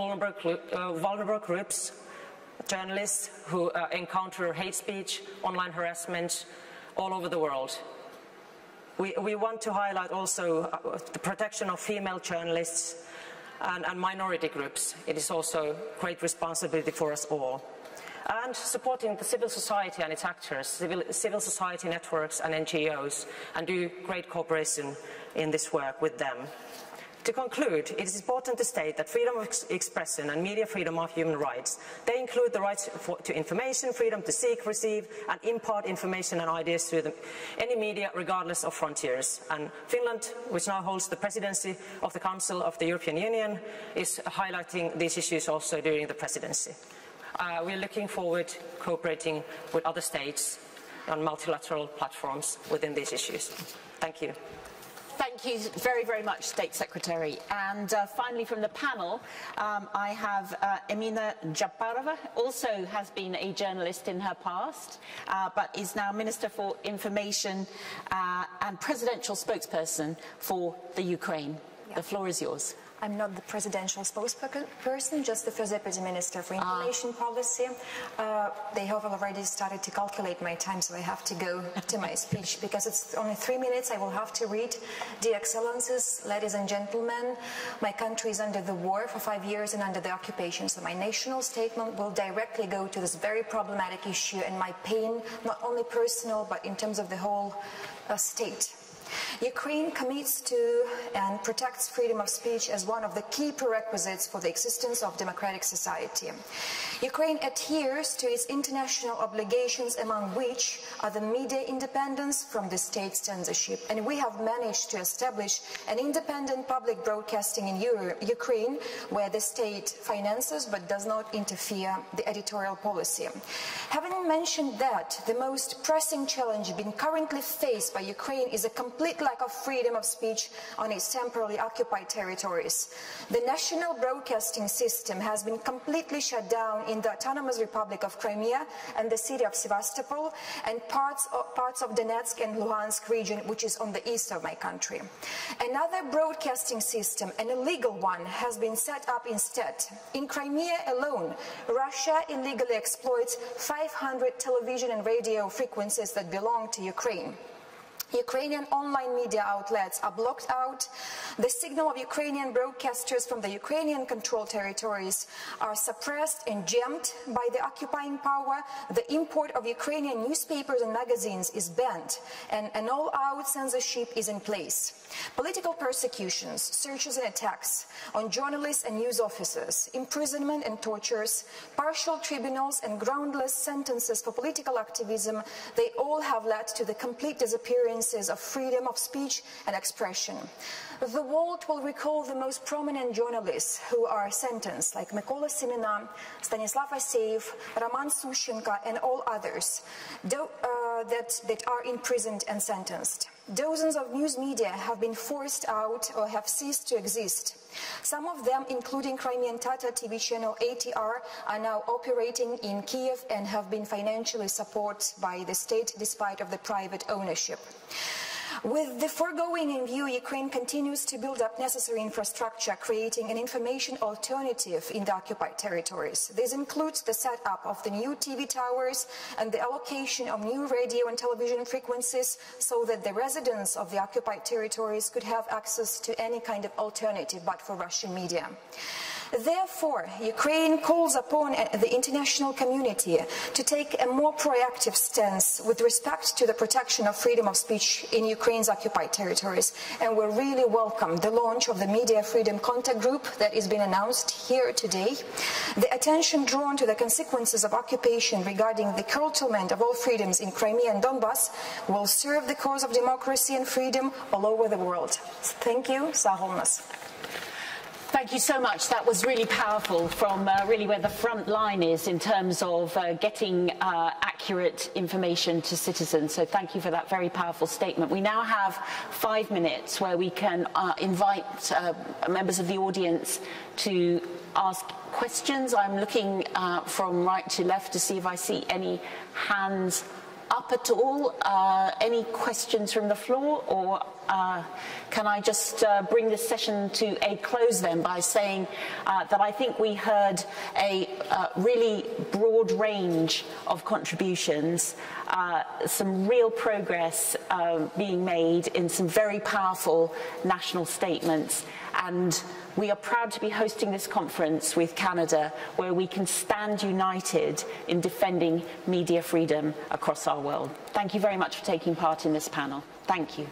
vulnerable, uh, vulnerable groups, journalists who uh, encounter hate speech, online harassment all over the world. We, we want to highlight also uh, the protection of female journalists and, and minority groups. It is also great responsibility for us all and supporting the civil society and its actors, civil, civil, society networks and NGOs, and do great cooperation in this work with them. To conclude, it is important to state that freedom of expression and media freedom are human rights. They include the right to information, freedom to seek, receive and impart information and ideas through the, any media regardless of frontiers. And Finland, which now holds the presidency of the Council of the European Union, is highlighting these issues also during the presidency. Uh, we are looking forward to cooperating with other states on multilateral platforms within these issues. Thank you. Thank you very, very much, State Secretary. And uh, finally, from the panel, um, I have uh, Emine Dzhaparova, also has been a journalist in her past, uh, but is now Minister for Information uh, and Presidential Spokesperson for the Ukraine. Yeah. The floor is yours. I'm not the presidential spokesperson, just the first deputy minister for information ah. policy. Uh, they have already started to calculate my time, so I have to go to my speech because it's only three minutes. I will have to read. Dear Excellencies, ladies and gentlemen, my country is under the war for five years and under the occupation, so my national statement will directly go to this very problematic issue and my pain, not only personal, but in terms of the whole uh, state. Ukraine commits to and protects freedom of speech as one of the key prerequisites for the existence of democratic society. Ukraine adheres to its international obligations, among which are the media independence from the state censorship. And we have managed to establish an independent public broadcasting in Euro Ukraine, where the state finances but does not interfere the editorial policy. Having mentioned that, the most pressing challenge being currently faced by Ukraine is a complete complete lack of freedom of speech on its temporarily occupied territories. The national broadcasting system has been completely shut down in the Autonomous Republic of Crimea and the city of Sevastopol and parts of, parts of Donetsk and Luhansk region, which is on the east of my country. Another broadcasting system, an illegal one, has been set up instead. In Crimea alone, Russia illegally exploits 500 television and radio frequencies that belong to Ukraine. Ukrainian online media outlets are blocked out. The signal of Ukrainian broadcasters from the Ukrainian controlled territories are suppressed and jammed by the occupying power. The import of Ukrainian newspapers and magazines is banned and an all-out censorship is in place. Political persecutions, searches and attacks on journalists and news officers, imprisonment and tortures, partial tribunals and groundless sentences for political activism, they all have led to the complete disappearance of freedom of speech and expression. The world will recall the most prominent journalists who are sentenced, like Mykola Semena, Stanislav Aseev, Roman Sushchenko, and all others uh, that, that are imprisoned and sentenced. Dozens of news media have been forced out or have ceased to exist. Some of them, including Crimean Tatar TV channel ATR, are now operating in Kiev and have been financially supported by the state despite of the private ownership. With the foregoing in view, Ukraine continues to build up necessary infrastructure, creating an information alternative in the occupied territories. This includes the setup of the new TV towers and the allocation of new radio and television frequencies so that the residents of the occupied territories could have access to any kind of alternative but for Russian media. Therefore, Ukraine calls upon uh, the international community to take a more proactive stance with respect to the protection of freedom of speech in Ukraine's occupied territories. And we really welcome the launch of the Media Freedom Contact Group that has been announced here today. The attention drawn to the consequences of occupation regarding the curtailment of all freedoms in Crimea and Donbass will serve the cause of democracy and freedom all over the world. Thank you. Sahulnas. Thank you so much. That was really powerful from uh, really where the front line is in terms of uh, getting uh, accurate information to citizens. So thank you for that very powerful statement. We now have five minutes where we can uh, invite uh, members of the audience to ask questions. I'm looking uh, from right to left to see if I see any hands up at all? Uh, any questions from the floor? Or uh, can I just uh, bring this session to a close then by saying uh, that I think we heard a uh, really broad range of contributions, uh, some real progress being made in some very powerful national statements and we are proud to be hosting this conference with Canada where we can stand united in defending media freedom across our world. Thank you very much for taking part in this panel. Thank you.